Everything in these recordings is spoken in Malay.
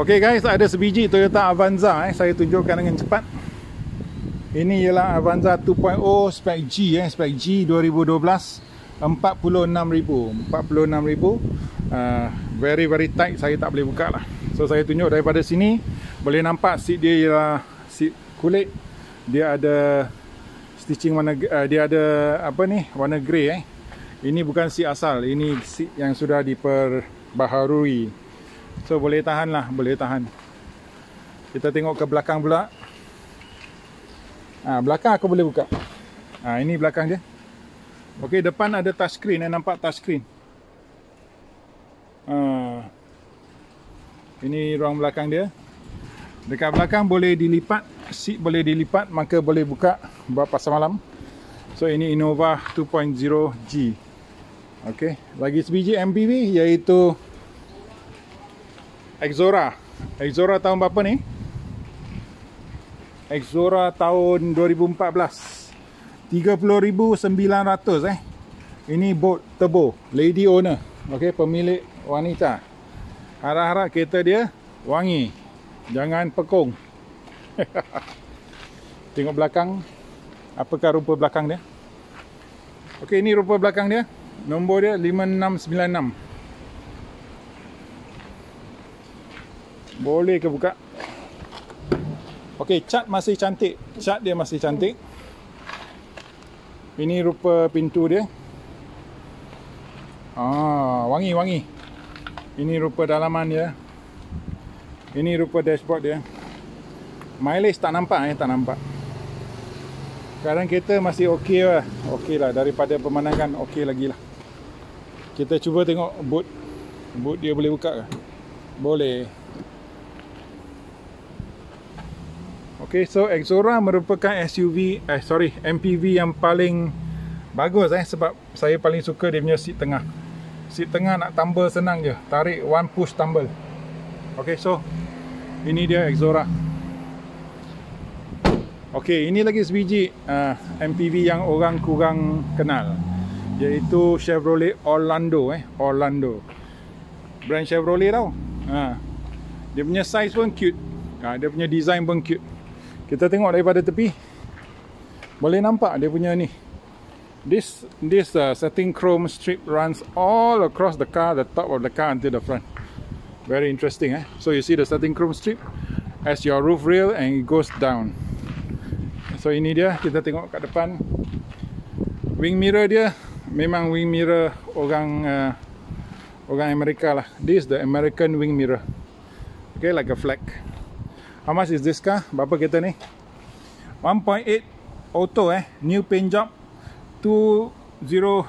Okay guys, ada sebiji Toyota Avanza eh. Saya tunjukkan dengan cepat. Ini ialah Avanza 2.0 spek G eh, spek G 2012 46,000. 46,000. Uh, very very tight saya tak boleh buka lah. So saya tunjuk daripada sini boleh nampak seat dia ialah seat kulit. Dia ada stitching warna uh, dia ada apa ni? Warna grey eh. Ini bukan seat asal, ini seat yang sudah diperbaharui. So boleh tahan lah, boleh tahan. Kita tengok ke belakang pula. Ha, belakang aku boleh buka. Ha, ini belakang dia. Okey, depan ada touchscreen. Eh, nampak touchscreen. Ha. Ini ruang belakang dia. Dekat belakang boleh dilipat. Seat boleh dilipat. Maka boleh buka buat pasal malam. So, ini Innova 2.0G. Okey. Lagi sebiji MPV iaitu Exora. Exora tahun berapa ni? Exora tahun 2014 30,900 eh. Ini boat turbo Lady owner. Okay, pemilik wanita. Harap-harap kereta dia Wangi. Jangan pekung Tengok belakang. Apakah rupa belakang dia? Okay, ini rupa belakang dia. Nombor dia 5696 Boleh ke buka Okey, cat masih cantik. Cat dia masih cantik. Ini rupa pintu dia. Ah, wangi wangi. Ini rupa dalaman dia. Ini rupa dashboard dia. Mileage tak nampak eh, tak nampak. Sekarang kereta masih okey lah. Okey lah daripada pemandangan okey lagi lah. Kita cuba tengok boot. Boot dia boleh buka ke? Boleh. Okay, so Exora merupakan SUV, eh sorry, MPV yang paling bagus eh sebab saya paling suka dia punya seat tengah. Seat tengah nak tumble senang je, tarik one push tumble. Okay, so ini dia Exora. Okay, ini lagi sebiji uh, MPV yang orang kurang kenal, iaitu Chevrolet Orlando eh, Orlando. Brand Chevrolet tau. Ha. Dia punya size pun cute. Ha, dia punya design pun cute. Kita tengok daripada tepi. Boleh nampak dia punya ni. This this uh, setting chrome strip runs all across the car, the top of the car until the front. Very interesting eh. So you see the setting chrome strip as your roof rail and it goes down. So ini dia kita tengok kat depan. Wing mirror dia memang wing mirror orang uh, orang Amerika lah. This the American wing mirror. Okay, like a flag. How much is this car? Berapa kereta ni? 1.8 auto eh. New paint job. 2014.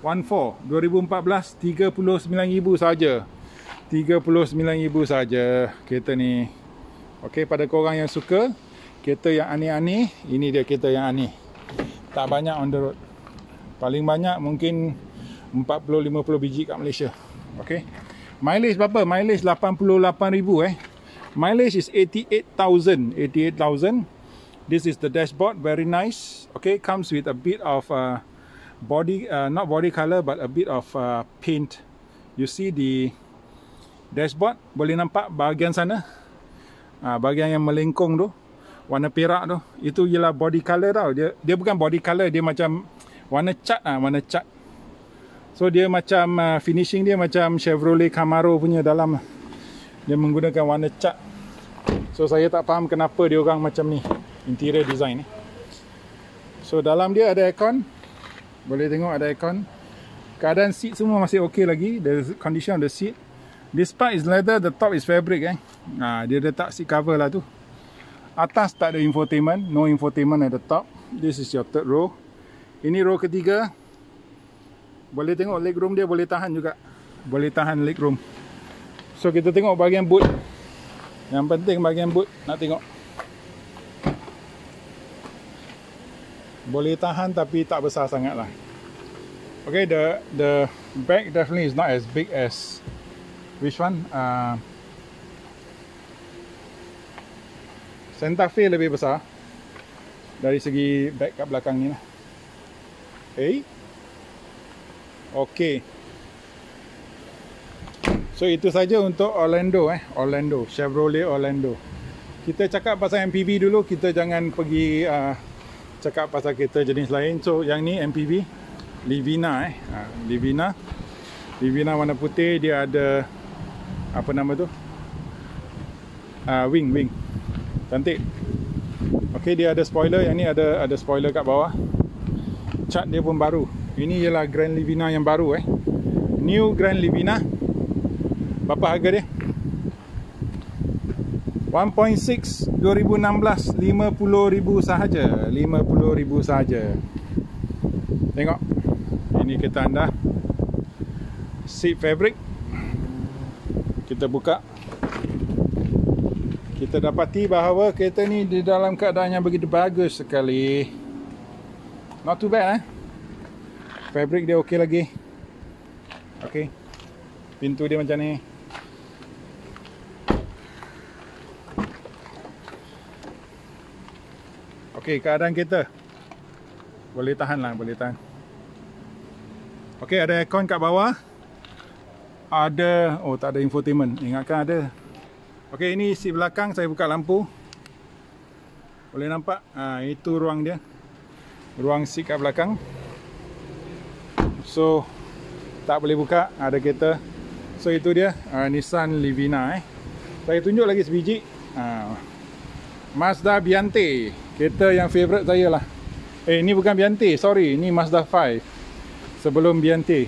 2014. 39,000 saja. 39,000 saja kereta ni. Okay, pada korang yang suka. Kereta yang aneh-aneh. Ini dia kereta yang aneh. Tak banyak on the road. Paling banyak mungkin 40-50 biji kat Malaysia. Okay. Mileage berapa? Mileage 88,000 eh. Mileage is 88,000. 88,000. This is the dashboard. Very nice. Okay, comes with a bit of uh, body, uh, not body color, but a bit of uh, paint. You see the dashboard. Boleh nampak bahagian sana. Uh, bahagian yang melengkung tu. Warna perak tu. Itu ialah body color tau. Dia, dia bukan body color. Dia macam warna cat. Uh, warna cat. So dia macam uh, finishing dia macam Chevrolet Camaro punya dalam dia menggunakan warna cat so saya tak faham kenapa dia orang macam ni interior design ni. So dalam dia ada aircon. Boleh tengok ada aircon. Keadaan seat semua masih ok lagi. The condition of the seat. This part is leather the top is fabric eh. Ha, dia letak seat cover lah tu. Atas tak ada infotainment no infotainment at the top. This is your third row. Ini row ketiga. Boleh tengok legroom dia boleh tahan juga. Boleh tahan legroom So kita tengok bahagian boot Yang penting bahagian boot Nak tengok. Boleh tahan tapi tak besar sangat lah Okay the the bag definitely is not as big as Which one? Uh, Santa Fe lebih besar Dari segi bag kat belakang ni lah. Okay Okay So itu saja untuk Orlando eh, Orlando, Chevrolet Orlando. Kita cakap pasal MPV dulu, kita jangan pergi uh, cakap pasal kereta jenis lain. So yang ni MPV Livina eh, uh, Livina. Livina warna putih, dia ada apa nama tu? Uh, wing, wing. Cantik. Okey, dia ada spoiler. Yang ni ada ada spoiler kat bawah. Cat dia pun baru. Ini ialah Grand Livina yang baru eh. New Grand Livina. Berapa harga dia? 1.6 2016 50,000 sahaja. 50,000 sahaja. Tengok. Ini kereta anda. Seat fabric. Kita buka. Kita dapati bahawa kereta ni di dalam keadaan yang begitu bagus sekali. Not too bad eh? Fabric dia okey lagi. Okey. Pintu dia macam ni Okey, keadaan kereta. Boleh tahan lah, boleh tahan. Okey, ada aircon kat bawah. Ada, oh tak ada infotainment. Ingatkan ada. Okey, ini seat belakang. Saya buka lampu. Boleh nampak? Ha, itu ruang dia. Ruang seat kat belakang. So, tak boleh buka. Ada kereta. So, itu dia. Uh, Nissan Livina eh. Saya tunjuk lagi sebiji. Uh, Mazda Biante. Kereta yang favourite saya lah. Eh ni bukan Biante Sorry. Ni Mazda 5 Sebelum Biante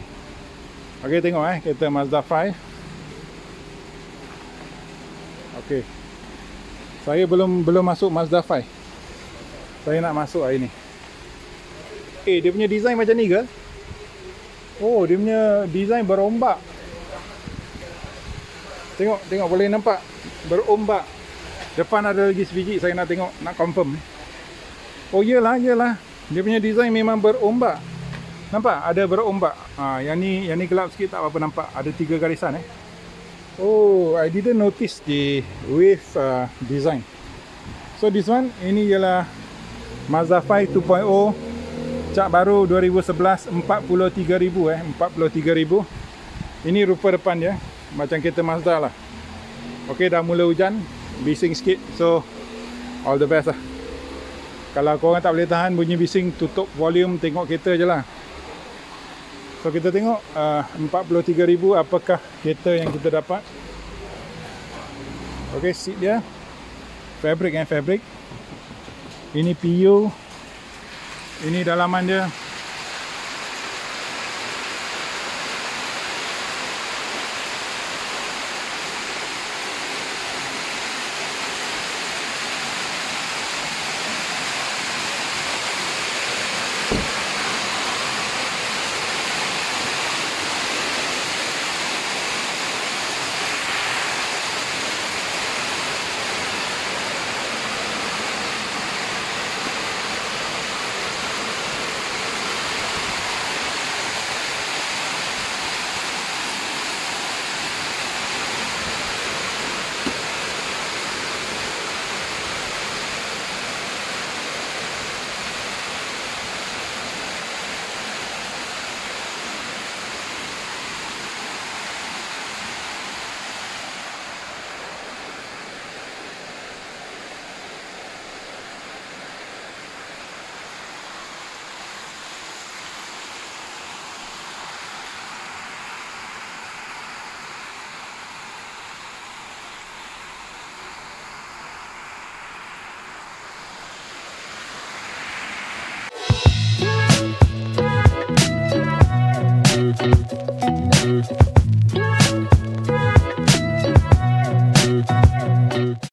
Ok tengok eh Kereta Mazda 5 Ok Saya belum belum masuk Mazda 5 Saya nak masuk hari ni. Eh dia punya design macam ni ke? Oh dia punya design berombak. Tengok Tengok boleh nampak? Berombak. Depan ada lagi sebiji Saya nak tengok Nak confirm Oh iyalah, iyalah. Dia punya design memang berombak. Nampak? Ada berombak. Ha, yang ni yang ni gelap sikit tak apa-apa nampak. Ada tiga garisan eh. Oh, I didn't notice the wave uh, design. So this one, ini ialah Mazda 5 2.0 Cak baru 2011 43,000 eh 43,000 Ini rupa depan dia Macam kereta Mazda lah Ok dah mula hujan Bising sikit So All the best lah kalau korang tak boleh tahan bunyi bising Tutup volume tengok kereta je lah. So kita tengok uh, 43,000 apakah kereta yang kita dapat. Ok seat dia. Fabric eh fabric. Ini PU Ini dalaman dia Bye.